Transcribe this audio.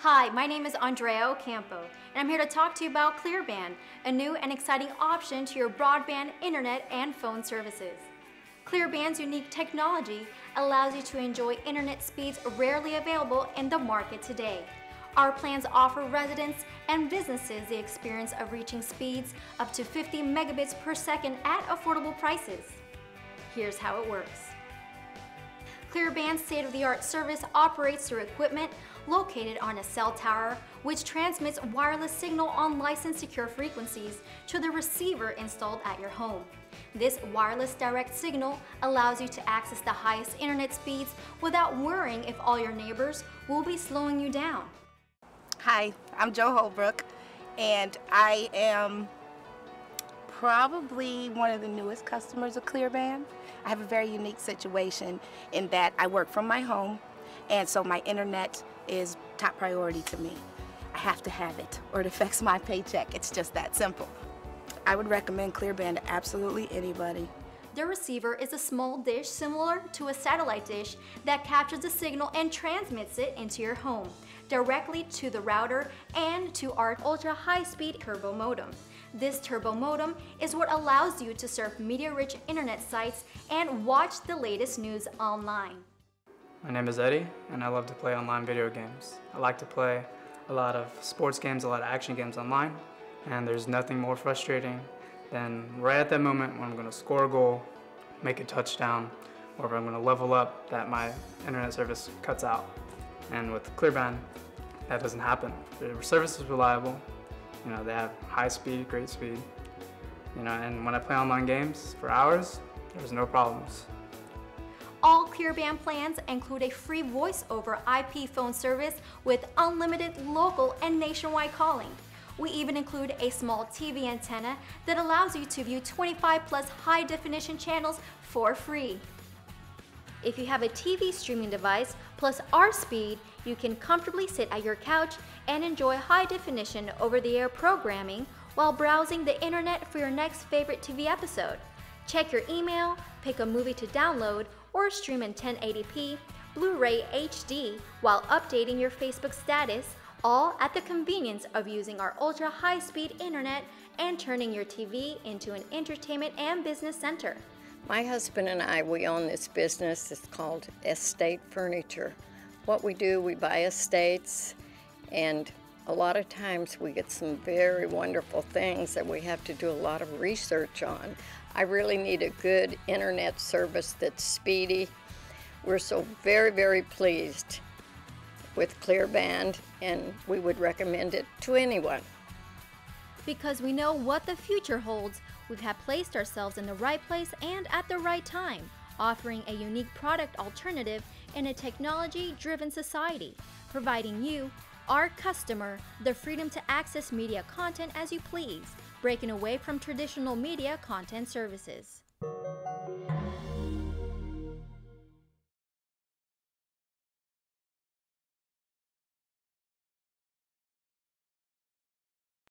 Hi, my name is Andrea Ocampo, and I'm here to talk to you about ClearBand, a new and exciting option to your broadband, internet, and phone services. ClearBand's unique technology allows you to enjoy internet speeds rarely available in the market today. Our plans offer residents and businesses the experience of reaching speeds up to 50 megabits per second at affordable prices. Here's how it works. ClearBand's state-of-the-art service operates through equipment located on a cell tower, which transmits wireless signal on licensed secure frequencies to the receiver installed at your home. This wireless direct signal allows you to access the highest internet speeds without worrying if all your neighbors will be slowing you down. Hi, I'm Joe Holbrook, and I am probably one of the newest customers of ClearBand. I have a very unique situation in that I work from my home, and so my internet is top priority to me. I have to have it, or it affects my paycheck. It's just that simple. I would recommend ClearBand to absolutely anybody. The receiver is a small dish similar to a satellite dish that captures the signal and transmits it into your home, directly to the router and to our ultra high-speed turbo modem. This turbo modem is what allows you to surf media-rich internet sites and watch the latest news online. My name is Eddie, and I love to play online video games. I like to play a lot of sports games, a lot of action games online, and there's nothing more frustrating than right at that moment when I'm going to score a goal, make a touchdown, or if I'm going to level up, that my internet service cuts out. And with ClearBand, that doesn't happen. The service is reliable. You know, they have high speed, great speed. You know, and when I play online games for hours, there's no problems. All ClearBand plans include a free voice over IP phone service with unlimited local and nationwide calling. We even include a small TV antenna that allows you to view 25 plus high definition channels for free. If you have a TV streaming device plus our speed, you can comfortably sit at your couch and enjoy high definition over the air programming while browsing the internet for your next favorite TV episode. Check your email, pick a movie to download, or stream in 1080p, Blu ray HD while updating your Facebook status all at the convenience of using our ultra high speed internet and turning your TV into an entertainment and business center. My husband and I, we own this business. It's called Estate Furniture. What we do, we buy estates, and a lot of times we get some very wonderful things that we have to do a lot of research on. I really need a good internet service that's speedy. We're so very, very pleased with ClearBand, and we would recommend it to anyone. Because we know what the future holds, we have placed ourselves in the right place and at the right time, offering a unique product alternative in a technology driven society, providing you, our customer, the freedom to access media content as you please, breaking away from traditional media content services.